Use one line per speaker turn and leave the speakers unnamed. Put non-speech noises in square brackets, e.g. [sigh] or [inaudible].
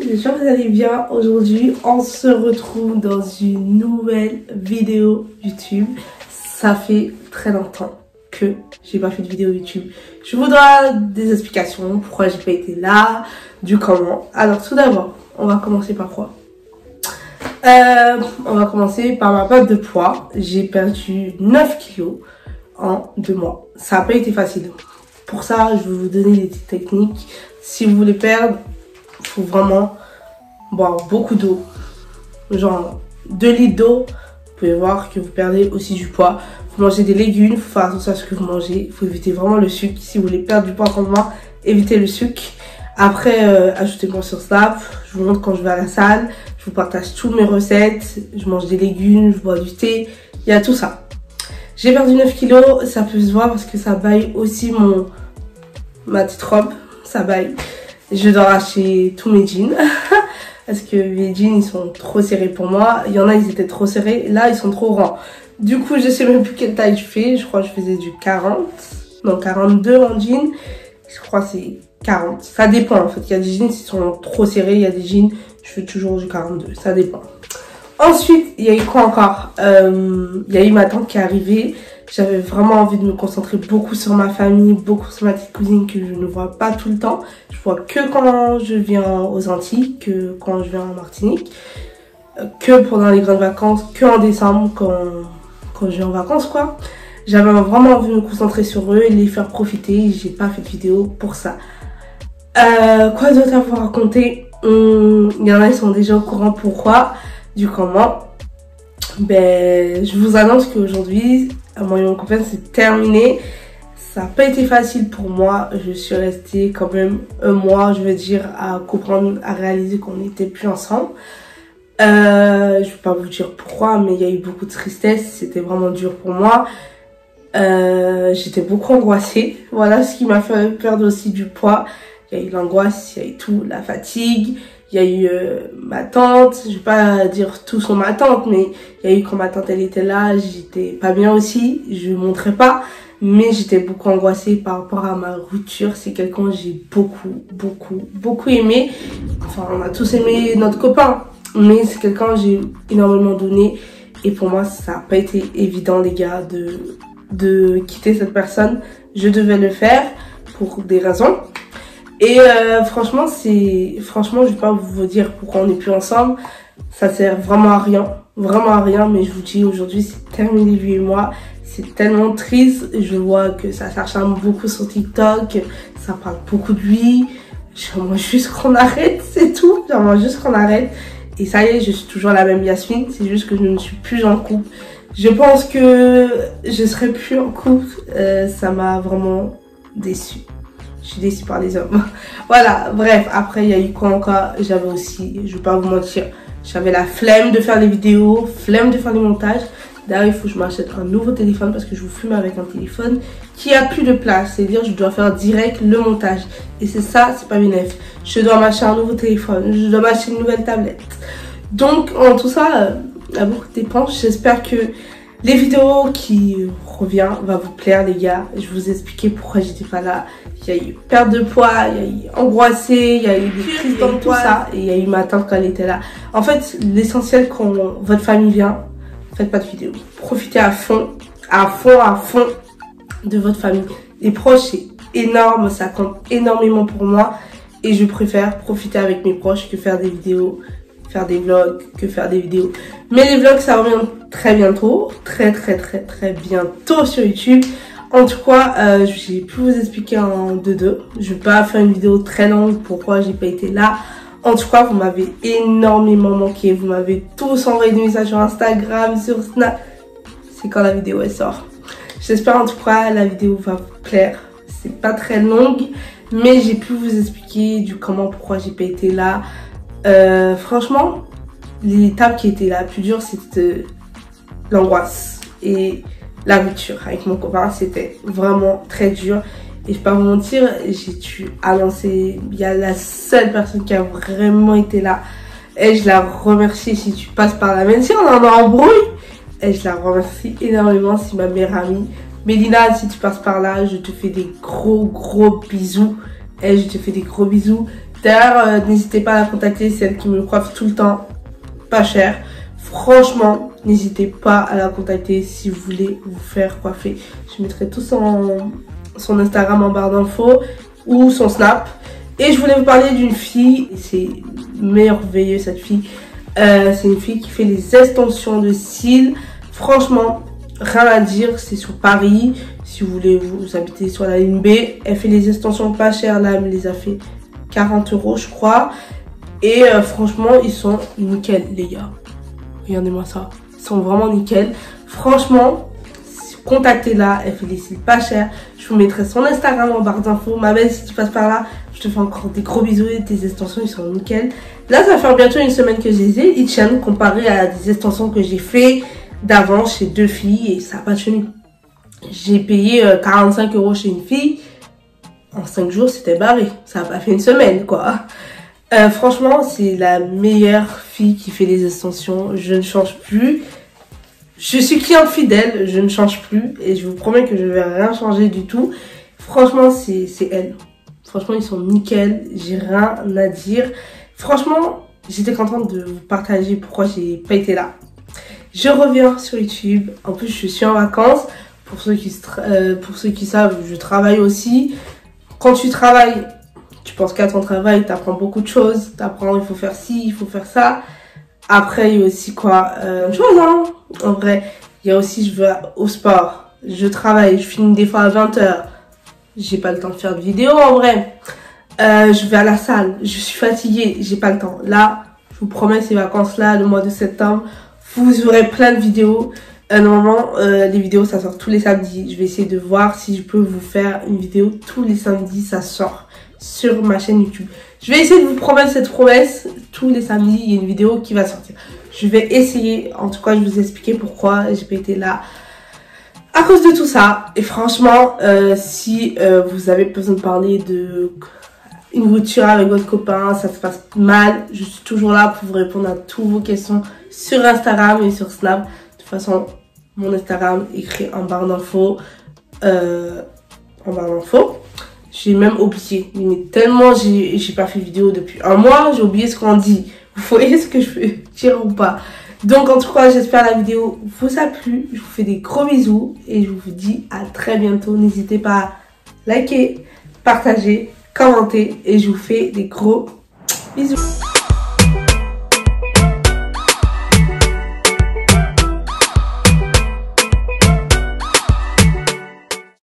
J'espère que vous allez bien. Aujourd'hui, on se retrouve dans une nouvelle vidéo YouTube. Ça fait très longtemps que j'ai pas fait de vidéo YouTube. Je voudrais des explications, pourquoi j'ai pas été là, du comment. Alors tout d'abord, on va commencer par quoi? Euh, On va commencer par ma perte de poids. J'ai perdu 9 kilos en deux mois. Ça n'a pas été facile. Pour ça, je vais vous donner des techniques. Si vous voulez perdre, il faut vraiment boire beaucoup d'eau. Genre 2 litres d'eau. Vous pouvez voir que vous perdez aussi du poids. Vous mangez des légumes, il faut faire attention à ce que vous mangez. Il faut éviter vraiment le sucre. Si vous voulez perdre du poids comme moi, évitez le sucre. Après, euh, ajoutez-moi sur Snap. Je vous montre quand je vais à la salle. Je vous partage toutes mes recettes. Je mange des légumes, je bois du thé. Il y a tout ça. J'ai perdu 9 kilos, ça peut se voir parce que ça baille aussi mon ma petite robe, ça baille. Je dois racheter tous mes jeans [laughs] parce que mes jeans ils sont trop serrés pour moi. Il y en a ils étaient trop serrés, là ils sont trop grands. Du coup je sais même plus quelle taille je fais, je crois que je faisais du 40, non 42 en jean. Je crois c'est 40, ça dépend en fait. Il y a des jeans qui sont trop serrés, il y a des jeans je fais toujours du 42, ça dépend. Ensuite, il y a eu quoi encore euh, Il y a eu ma tante qui est arrivée. J'avais vraiment envie de me concentrer beaucoup sur ma famille, beaucoup sur ma petite cousine que je ne vois pas tout le temps. Je vois que quand je viens aux Antilles, que quand je viens en Martinique, que pendant les grandes vacances, que en décembre quand, quand je viens en vacances quoi. J'avais vraiment envie de me concentrer sur eux et les faire profiter. J'ai pas fait de vidéo pour ça. Euh, quoi d'autre à vous raconter? Hum, Il y en a, ils sont déjà au courant pourquoi? Du comment, ben, je vous annonce qu'aujourd'hui, moi et mon copain, c'est terminé. Ça n'a pas été facile pour moi. Je suis restée quand même un mois, je veux dire, à comprendre, à réaliser qu'on n'était plus ensemble. Euh, je vais pas vous dire pourquoi, mais il y a eu beaucoup de tristesse. C'était vraiment dur pour moi. Euh, J'étais beaucoup angoissée. [laughs] Voilà ce qui m'a fait perdre aussi du poids. Il y a eu l'angoisse, il y a eu tout, la fatigue. Il y a eu euh, ma tante, je vais pas dire tout sur ma tante, mais il y a eu quand ma tante elle était là, j'étais pas bien aussi, je montrais pas, mais j'étais beaucoup angoissée par rapport à ma rupture. C'est quelqu'un que j'ai beaucoup, beaucoup, beaucoup aimé. Enfin, on a tous aimé notre copain, mais c'est quelqu'un que j'ai énormément donné. Et pour moi, ça n'a pas été évident, les gars, de, de quitter cette personne. Je devais le faire pour des raisons. Et euh, franchement, c'est franchement, je vais pas vous dire pourquoi on n'est plus ensemble. Ça sert vraiment à rien, vraiment à rien. Mais je vous dis aujourd'hui, c'est terminé lui et moi. C'est tellement triste. Je vois que ça s'acharne beaucoup sur TikTok. Ça parle beaucoup de lui. J'aimerais juste qu'on arrête, [laughs] c'est tout. J'aimerais juste qu'on arrête. Et ça y est, je suis toujours la même Yasmine. C'est juste que je ne suis plus en couple. Je pense que je serai plus en couple. Euh, ça m'a vraiment déçue je suis déçue par les hommes. [laughs] voilà, bref, après il y a eu quoi encore? J'avais aussi, je vais pas vous mentir, j'avais la flemme de faire les vidéos, flemme de faire les montages. D'ailleurs, il faut que je m'achète un nouveau téléphone parce que je vous fume avec un téléphone qui a plus de place. C'est-à-dire, je dois faire direct le montage. Et c'est ça, c'est pas bénéf. Je dois m'acheter un nouveau téléphone. Je dois m'acheter une nouvelle tablette. Donc, en tout ça, y a beaucoup de dépenses. J'espère que les vidéos qui reviennent va vous plaire les gars. Je vous expliquer pourquoi j'étais pas là. Il y a eu perte de poids, il y a eu angoissé, il y a eu des crises tout ça. Et il y a eu ma tante quand elle était là. En fait, l'essentiel quand votre famille vient, faites pas de vidéos. Profitez à fond, à fond, à fond de votre famille. Les proches, c'est énorme, ça compte énormément pour moi. Et je préfère profiter avec mes proches que faire des vidéos faire des vlogs que faire des vidéos. Mais les vlogs, ça revient très bientôt. Très, très, très, très bientôt sur YouTube. En tout cas, euh, j'ai pu vous expliquer en 2-2. Je vais pas faire une vidéo très longue pourquoi j'ai pas été là. En tout cas, vous m'avez énormément manqué. Vous m'avez tous envoyé des messages sur Instagram, sur Snap. C'est quand la vidéo elle sort. J'espère en tout cas la vidéo va vous plaire. C'est pas très longue, mais j'ai pu vous expliquer du comment, pourquoi j'ai pas été là. Euh, franchement, l'étape qui était la plus dure, c'était l'angoisse et la rupture avec mon copain. C'était vraiment très dur. Et je vais pas vous mentir, j'ai dû annoncer, il y a la seule personne qui a vraiment été là. Et je la remercie si tu passes par là, même si on en a embrouille. Et je la remercie énormément, c'est ma meilleure amie. Mélina, si tu passes par là, je te fais des gros gros bisous. Et je te fais des gros bisous. D'ailleurs, euh, n'hésitez pas à la contacter, c'est elle qui me coiffe tout le temps, pas cher. Franchement, n'hésitez pas à la contacter si vous voulez vous faire coiffer. Je mettrai tout son, Instagram en barre d'infos ou son Snap. Et je voulais vous parler d'une fille, c'est merveilleux cette fille. Euh, c'est une fille qui fait les extensions de cils. Franchement, rien à dire, c'est sur Paris. Si vous voulez vous, habiter sur la ligne B, elle fait les extensions pas chères là, elle les a fait 40 euros je crois. Et euh, franchement, ils sont nickel les gars. Regardez-moi ça. Ils sont vraiment nickel. Franchement, contactez-la. Elle fait des cils pas chers. Je vous mettrai son Instagram en barre d'infos. Ma belle, si tu passes par là, je te fais encore des gros bisous. Et tes extensions, ils sont nickel. Là, ça fait bientôt une semaine que je les ai. Ils tiennent comparé à des extensions que j'ai fait d'avant chez deux filles. Et ça n'a pas tenu. J'ai payé 45 euh, euros chez une fille. En 5 jours, c'était barré. Ça n'a pas fait une semaine, quoi. Euh, franchement, c'est la meilleure fille qui fait les extensions. Je ne change plus. Je suis cliente fidèle, je ne change plus. Et je vous promets que je ne vais rien changer du tout. Franchement, c'est elle. Franchement, ils sont nickel. J'ai rien à dire. Franchement, j'étais contente de vous partager pourquoi j'ai pas été là. Je reviens sur YouTube. En plus, je suis en vacances. Pour ceux qui, euh, pour ceux qui savent, je travaille aussi. Quand tu travailles, tu penses qu'à ton travail, tu apprends beaucoup de choses. Tu apprends, il faut faire ci, il faut faire ça. Après, il y a aussi quoi euh, chose, hein En vrai, il y a aussi, je vais au sport. Je travaille, je finis des fois à 20h. J'ai pas le temps de faire de vidéo en vrai. Euh, je vais à la salle, je suis fatiguée, j'ai pas le temps. Là, je vous promets, ces vacances-là, le mois de septembre, vous aurez plein de vidéos. Euh, normalement, euh, les vidéos, ça sort tous les samedis. Je vais essayer de voir si je peux vous faire une vidéo tous les samedis. Ça sort sur ma chaîne YouTube. Je vais essayer de vous promettre cette promesse. Tous les samedis, il y a une vidéo qui va sortir. Je vais essayer. En tout cas, je vous expliquer pourquoi j'ai pas été là à cause de tout ça. Et franchement, euh, si euh, vous avez besoin de parler de une rupture avec votre copain, ça se passe mal, je suis toujours là pour vous répondre à toutes vos questions sur Instagram et sur Snap. Toute façon, mon Instagram écrit en barre d'infos. Euh, en barre d'infos. J'ai même oublié. Mais tellement j'ai pas fait vidéo depuis un mois, j'ai oublié ce qu'on dit. Vous voyez ce que je veux dire ou pas? Donc en tout cas, j'espère la vidéo vous a plu. Je vous fais des gros bisous et je vous dis à très bientôt. N'hésitez pas à liker, partager, commenter et je vous fais des gros bisous.